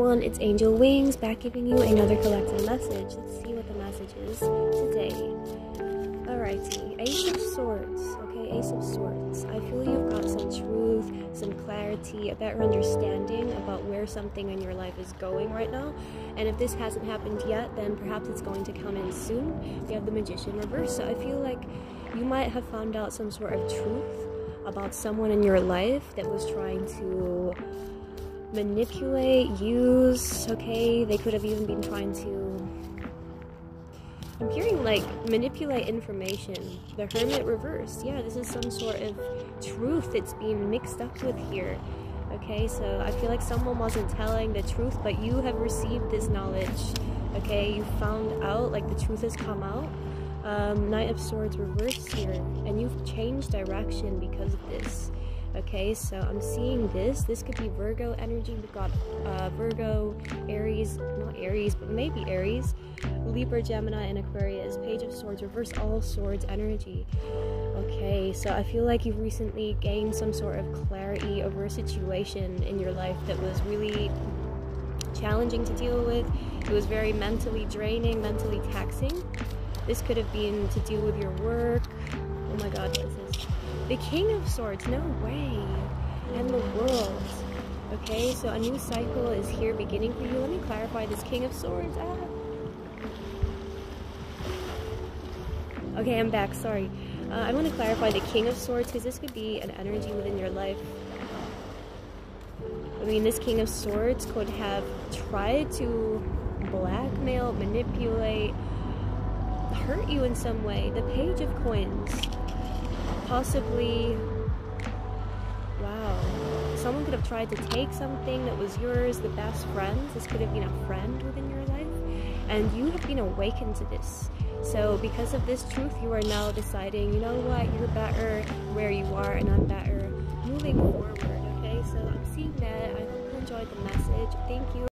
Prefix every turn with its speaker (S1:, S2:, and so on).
S1: everyone, it's Angel Wingz back giving you another collective message. Let's see what the message is today. Alrighty, Ace of Swords. Okay, Ace of Swords. I feel you've got some truth, some clarity, a better understanding about where something in your life is going right now. And if this hasn't happened yet, then perhaps it's going to come in soon. We have the Magician reverse. So I feel like you might have found out some sort of truth about someone in your life that was trying to manipulate, use, okay? They could have even been trying to. I'm hearing like manipulate information. The Hermit reversed. Yeah, this is some sort of truth that's being mixed up with here. Okay, so I feel like someone wasn't telling the truth, but you have received this knowledge. Okay, you found out, like the truth has come out. Um, Knight of Swords reversed here, and you've changed direction because of this. Okay, so I'm seeing this. This could be Virgo energy. We've got uh, Virgo, Aries, not Aries, but maybe Aries, Libra, Gemini, and Aquarius. Page of Swords, reverse all swords energy. Okay, so I feel like you've recently gained some sort of clarity over a situation in your life that was really challenging to deal with. It was very mentally draining, mentally taxing. This could have been to do with your work. Oh my god, what is this? The King of Swords, no way. And the world. Okay, so a new cycle is here beginning for you. Let me clarify this King of Swords. Ah. Okay, I'm back, sorry. Uh, I want to clarify the King of Swords because this could be an energy within your life. I mean, this King of Swords could have tried to blackmail, manipulate, hurt you in some way. The Page of Coins possibly wow. Someone could have tried to take something that was yours the best friends this could have been a friend within your life. And you have been awakened to this. So because of this truth you are now deciding you know what you're better where you are and i'm better moving forward okay? So i'm seeing that. I hope you enjoyed the message. Thank you